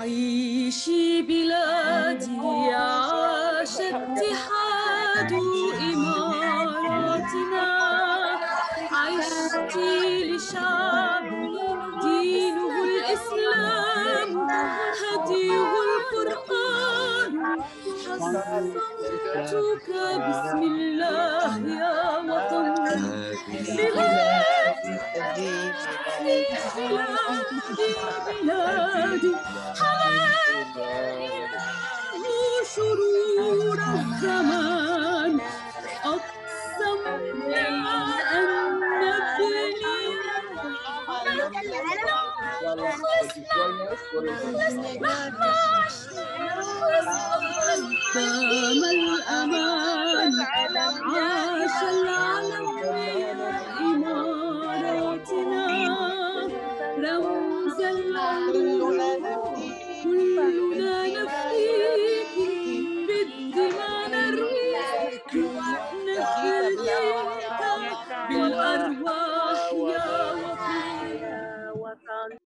عيشي بلادي عاش اتحاد إماراتنا. عشت لشعب دينه الإسلام هديه القرآن. حصنتك بسم الله يا وطن بلادي بلادي. حماني شرور الزمان. أقسمنا أن نبني مهما وهي وطني